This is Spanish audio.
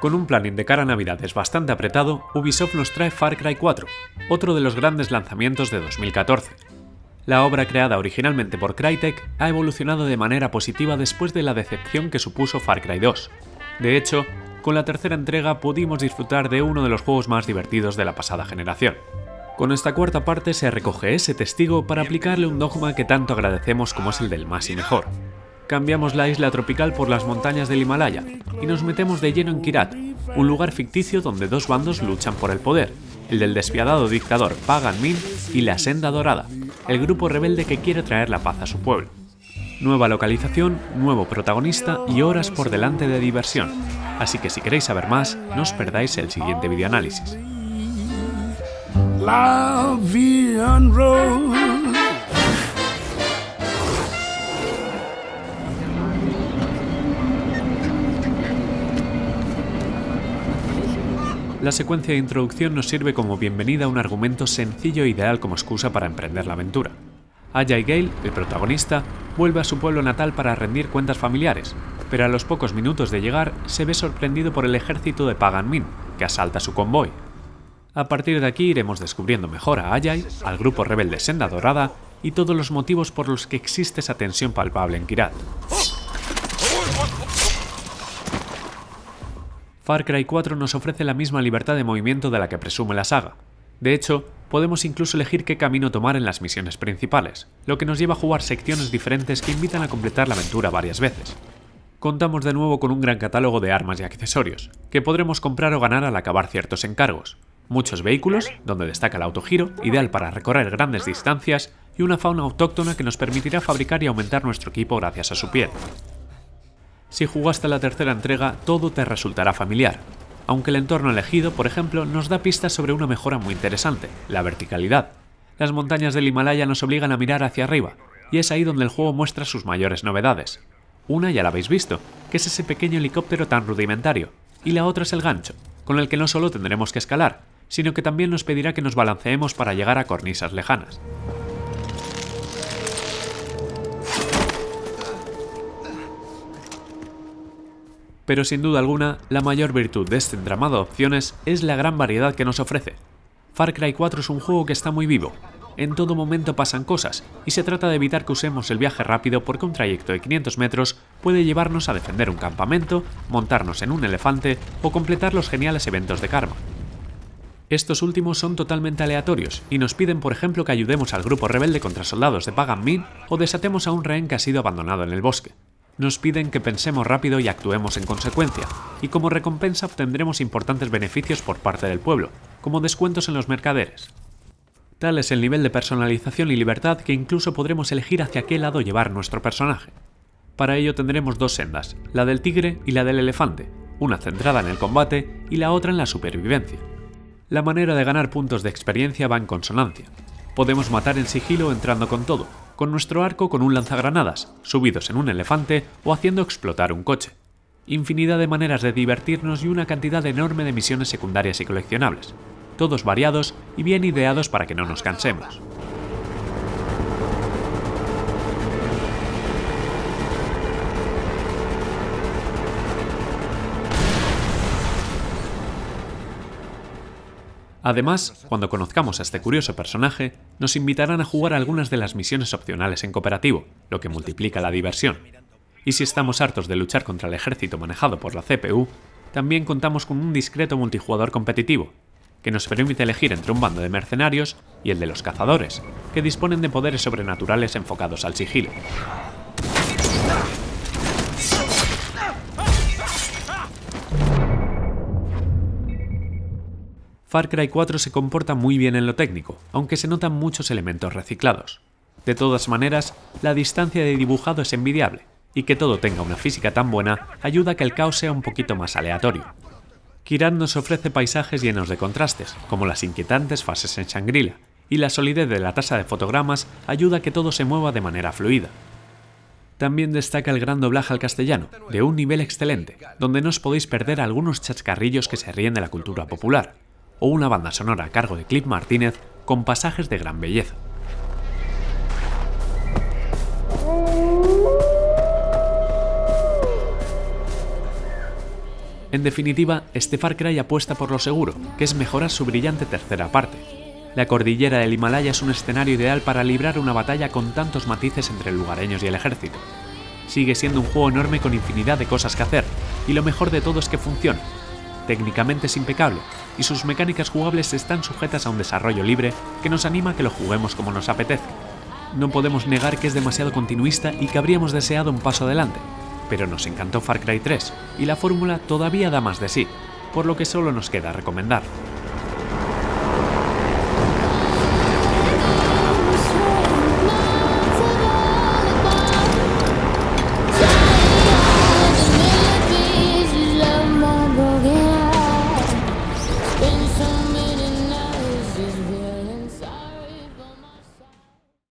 Con un planning de cara a Navidades bastante apretado, Ubisoft nos trae Far Cry 4, otro de los grandes lanzamientos de 2014. La obra creada originalmente por Crytek ha evolucionado de manera positiva después de la decepción que supuso Far Cry 2. De hecho, con la tercera entrega pudimos disfrutar de uno de los juegos más divertidos de la pasada generación. Con esta cuarta parte se recoge ese testigo para aplicarle un dogma que tanto agradecemos como es el del más y mejor. Cambiamos la isla tropical por las montañas del Himalaya y nos metemos de lleno en Kirat, un lugar ficticio donde dos bandos luchan por el poder, el del despiadado dictador Pagan Min y la Senda Dorada, el grupo rebelde que quiere traer la paz a su pueblo. Nueva localización, nuevo protagonista y horas por delante de diversión. Así que si queréis saber más, no os perdáis el siguiente videoanálisis. La secuencia de introducción nos sirve como bienvenida a un argumento sencillo e ideal como excusa para emprender la aventura. Ajay Gale, el protagonista, vuelve a su pueblo natal para rendir cuentas familiares, pero a los pocos minutos de llegar se ve sorprendido por el ejército de Pagan Min, que asalta su convoy. A partir de aquí iremos descubriendo mejor a Ajay, al grupo rebelde Senda Dorada y todos los motivos por los que existe esa tensión palpable en Kirat. Far Cry 4 nos ofrece la misma libertad de movimiento de la que presume la saga. De hecho, podemos incluso elegir qué camino tomar en las misiones principales, lo que nos lleva a jugar secciones diferentes que invitan a completar la aventura varias veces. Contamos de nuevo con un gran catálogo de armas y accesorios, que podremos comprar o ganar al acabar ciertos encargos, muchos vehículos, donde destaca el autogiro, ideal para recorrer grandes distancias, y una fauna autóctona que nos permitirá fabricar y aumentar nuestro equipo gracias a su piel. Si jugaste la tercera entrega, todo te resultará familiar, aunque el entorno elegido, por ejemplo, nos da pistas sobre una mejora muy interesante, la verticalidad. Las montañas del Himalaya nos obligan a mirar hacia arriba, y es ahí donde el juego muestra sus mayores novedades. Una ya la habéis visto, que es ese pequeño helicóptero tan rudimentario, y la otra es el gancho, con el que no solo tendremos que escalar, sino que también nos pedirá que nos balanceemos para llegar a cornisas lejanas. Pero sin duda alguna, la mayor virtud de este entramado de opciones es la gran variedad que nos ofrece. Far Cry 4 es un juego que está muy vivo, en todo momento pasan cosas, y se trata de evitar que usemos el viaje rápido porque un trayecto de 500 metros puede llevarnos a defender un campamento, montarnos en un elefante o completar los geniales eventos de karma. Estos últimos son totalmente aleatorios y nos piden por ejemplo que ayudemos al grupo rebelde contra soldados de Pagan Min o desatemos a un rehén que ha sido abandonado en el bosque nos piden que pensemos rápido y actuemos en consecuencia, y como recompensa obtendremos importantes beneficios por parte del pueblo, como descuentos en los mercaderes. Tal es el nivel de personalización y libertad que incluso podremos elegir hacia qué lado llevar nuestro personaje. Para ello tendremos dos sendas, la del tigre y la del elefante, una centrada en el combate y la otra en la supervivencia. La manera de ganar puntos de experiencia va en consonancia. Podemos matar en sigilo entrando con todo, con nuestro arco con un lanzagranadas, subidos en un elefante o haciendo explotar un coche. Infinidad de maneras de divertirnos y una cantidad enorme de misiones secundarias y coleccionables, todos variados y bien ideados para que no nos cansemos. Además, cuando conozcamos a este curioso personaje, nos invitarán a jugar algunas de las misiones opcionales en cooperativo, lo que multiplica la diversión. Y si estamos hartos de luchar contra el ejército manejado por la CPU, también contamos con un discreto multijugador competitivo, que nos permite elegir entre un bando de mercenarios y el de los cazadores, que disponen de poderes sobrenaturales enfocados al sigilo. Far Cry 4 se comporta muy bien en lo técnico, aunque se notan muchos elementos reciclados. De todas maneras, la distancia de dibujado es envidiable, y que todo tenga una física tan buena ayuda a que el caos sea un poquito más aleatorio. Kiran nos ofrece paisajes llenos de contrastes, como las inquietantes fases en Shangri-La, y la solidez de la tasa de fotogramas ayuda a que todo se mueva de manera fluida. También destaca el gran doblaje al castellano, de un nivel excelente, donde no os podéis perder algunos chascarrillos que se ríen de la cultura popular, o una banda sonora a cargo de Cliff Martínez con pasajes de gran belleza. En definitiva, este Far Cry apuesta por lo seguro, que es mejorar su brillante tercera parte. La cordillera del Himalaya es un escenario ideal para librar una batalla con tantos matices entre lugareños y el ejército. Sigue siendo un juego enorme con infinidad de cosas que hacer, y lo mejor de todo es que funciona. Técnicamente es impecable, y sus mecánicas jugables están sujetas a un desarrollo libre que nos anima a que lo juguemos como nos apetezca. No podemos negar que es demasiado continuista y que habríamos deseado un paso adelante, pero nos encantó Far Cry 3 y la fórmula todavía da más de sí, por lo que solo nos queda recomendar.